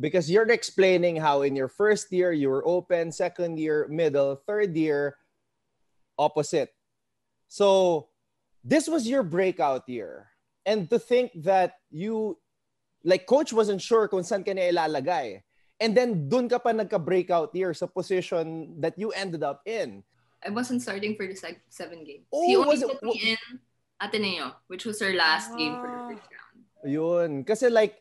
because you're explaining how in your first year you were open, second year middle, third year opposite. So this was your breakout year. And to think that you like coach wasn't sure kung saan ka niya ilalagay. And then dun ka pa nagka-breakout year sa position that you ended up in. I wasn't starting for the seven games. Oh, he only was it- put me in Ateneo, which was her last game for the Ah. first round. Yun. Kasi like,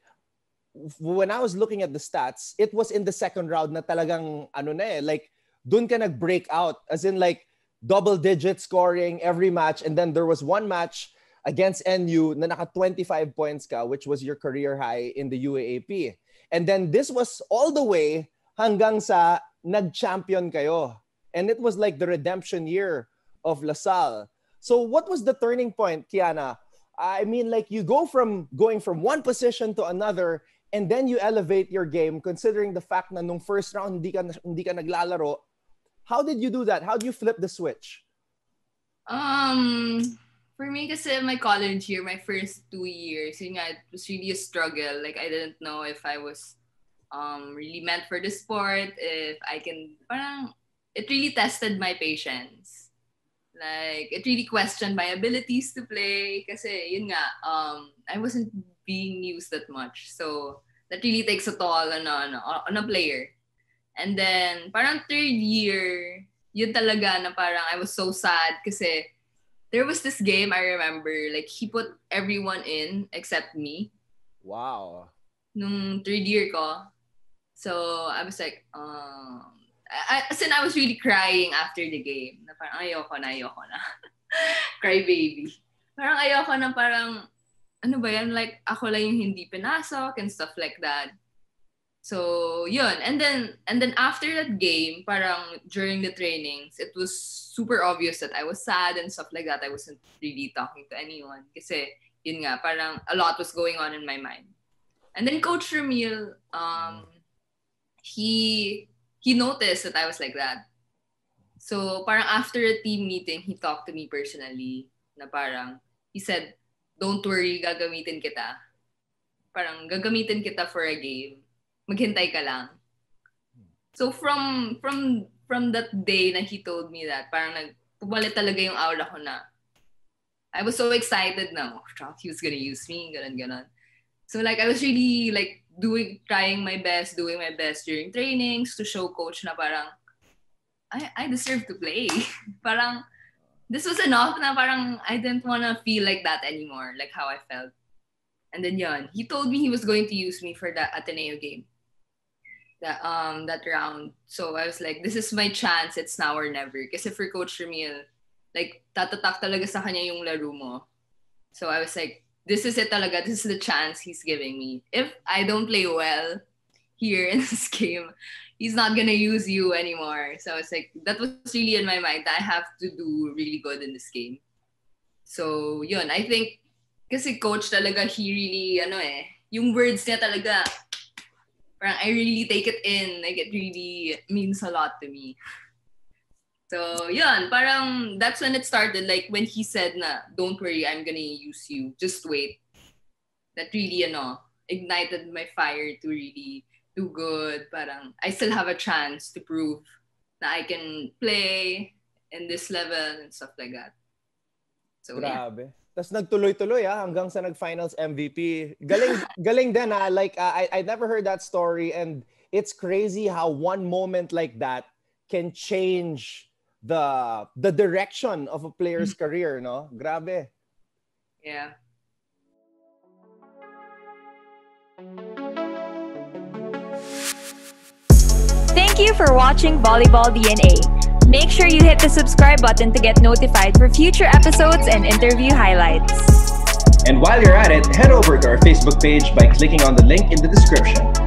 when I was looking at the stats, it was in the second round na talagang, ano na eh, like, dun ka nag-break out. As in like, double digit scoring every match. And then there was one match against NU na naka 25 points ka, which was your career high in the UAAP. And then this was all the way hanggang sa nag-champion kayo. And it was like the redemption year of La Salle. So what was the turning point, Kianna? I mean, like you go from going from one position to another, and then you elevate your game, considering the fact na nung first round hindi ka, hindi ka naglalaro. How did you do that? How do you flip the switch? Um, for me, kasi my college year, my first two years, yun nga, it was really a struggle. Like, I didn't know if I was um, really meant for the sport, if I can, parang, it really tested my patience. Like, it really questioned my abilities to play. Kasi, yun nga, um, I wasn't being used that much. So, that really takes a toll on, on, on a player. And then, parang third year, yun talaga na parang I was so sad kasi there was this game I remember, like he put everyone in except me Wow. nung third year ko. So I was like, um, I, as in I was really crying after the game. Na parang ayoko na, ayoko na. Cry baby. Parang ayoko na parang, ano ba yan? Like, ako lang yung hindi pinasok and stuff like that. So, yun. And then, and then after that game, parang during the trainings, it was super obvious that I was sad and stuff like that. I wasn't really talking to anyone. Kasi, yun nga, parang a lot was going on in my mind. And then Coach Ramil, um, he he noticed that I was like that. So parang after a team meeting, he talked to me personally na parang, he said, don't worry, gagamitin kita. Parang gagamitin kita for a game. Maghintay ka lang. So from from from that day na he told me that, parang nag pumalit talaga yung aura ko na I was so excited na, oh, he was gonna use me, ganun, ganun. So like I was really like doing trying my best, doing my best during trainings to show coach na parang I I deserve to play. parang this was enough na parang I didn't want to feel like that anymore, like how I felt. And then yun, he told me he was going to use me for the Ateneo game. That um that round. So I was like, this is my chance, it's now or never. Kasi for Coach Ramil, like tatatak talaga sa kanya yung laro mo. So I was like, this is it talaga. This is the chance he's giving me. If I don't play well here in this game, he's not gonna use you anymore. So it's like that was really in my mind. I have to do really good in this game. So yun, I think kasi coach talaga he really ano eh, yung words niya talaga parang I really take it in. Like it really means a lot to me. So, yun, parang that's when it started. Like when he said na, don't worry, I'm gonna use you. Just wait. That really, ano, ignited my fire to really do good. Parang I still have a chance to prove that I can play in this level and stuff like that. So, yeah. Grabe. Tapos nagtuloy-tuloy ah, hanggang sa nag-finals MVP. Galing, galing din ah. Like, uh, I, I never heard that story and it's crazy how one moment like that can change the the direction of a player's career, no? Grabe. Yeah. Thank you for watching Volleyball DNA. Make sure you hit the subscribe button to get notified for future episodes and interview highlights. And while you're at it, head over to our Facebook page by clicking on the link in the description.